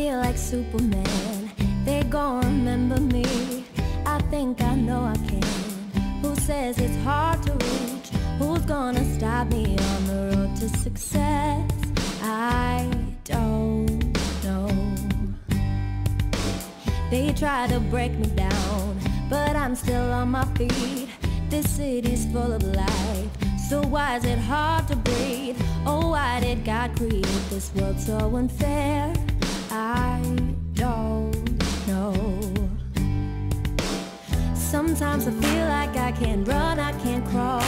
feel like Superman. They gon' remember me. I think I know I can. Who says it's hard to reach? Who's gonna stop me on the road to success? I don't know. They try to break me down, but I'm still on my feet. This city's full of life, so why is it hard to breathe? Oh, why did God create this world so unfair? I don't know. Sometimes I feel like I can't run, I can't crawl.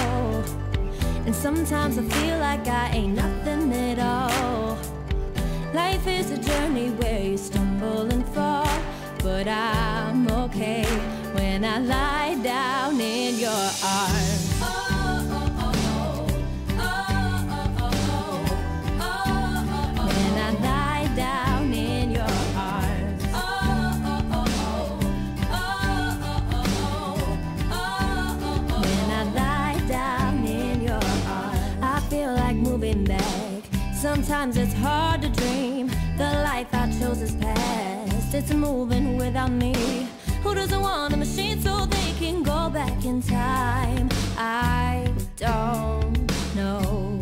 And sometimes I feel like I ain't nothing at all. Life is a journey where you stumble and fall, but I'm okay when I lie down in your arms. Sometimes it's hard to dream. The life I chose is past. It's moving without me. Who doesn't want a machine so they can go back in time? I don't know.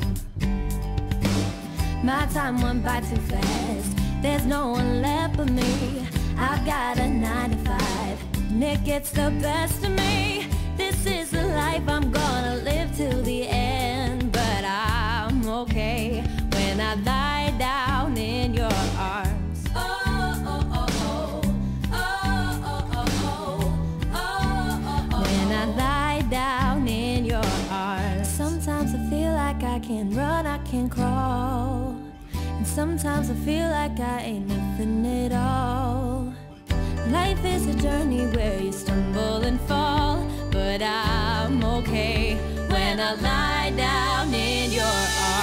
My time went by too fast. There's no one left but me. I've got a nine to five, and it gets the best of me. Can't crawl. And sometimes I feel like I ain't nothing at all. Life is a journey where you stumble and fall, but I'm okay when I lie down in your arms.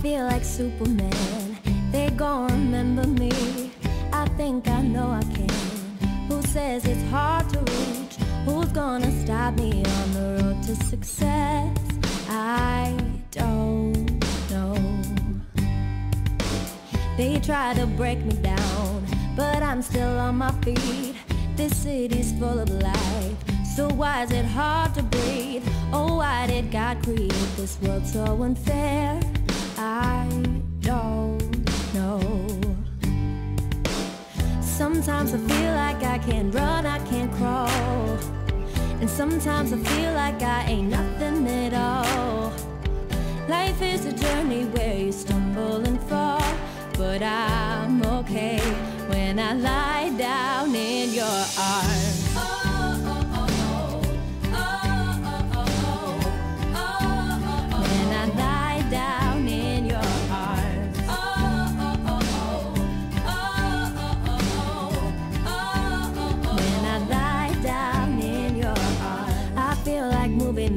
Feel like Superman. They gon' remember me. I think I know I can. Who says it's hard to reach? Who's gonna stop me on the road to success? I don't know. They try to break me down, but I'm still on my feet. This city's full of life, so why is it hard to breathe? Oh, why did God create this world so unfair? Sometimes I feel like I can't run, I can't crawl. And sometimes I feel like I ain't nothing at all. Life is a journey where you stumble and fall, but I'm okay when I lie down in your arms.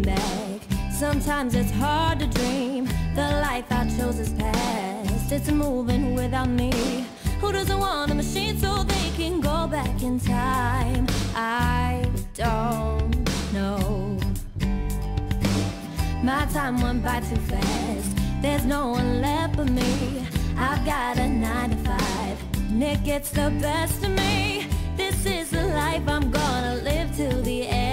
Back. Sometimes it's hard to dream. The life I chose is past. It's moving without me. Who doesn't want a machine so they can go back in time? I don't know. My time went by too fast. There's no one left but me. I've got a nine to five, it gets the best of me. This is the life I'm gonna live till the end,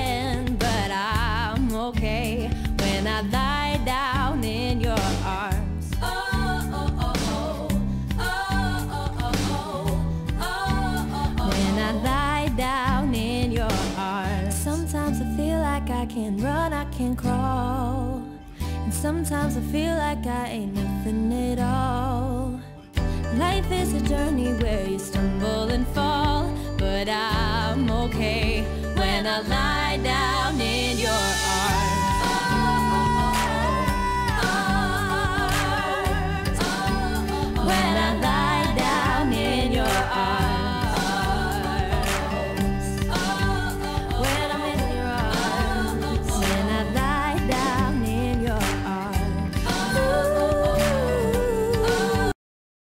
can't run, I can't crawl. And sometimes I feel like I ain't nothing at all.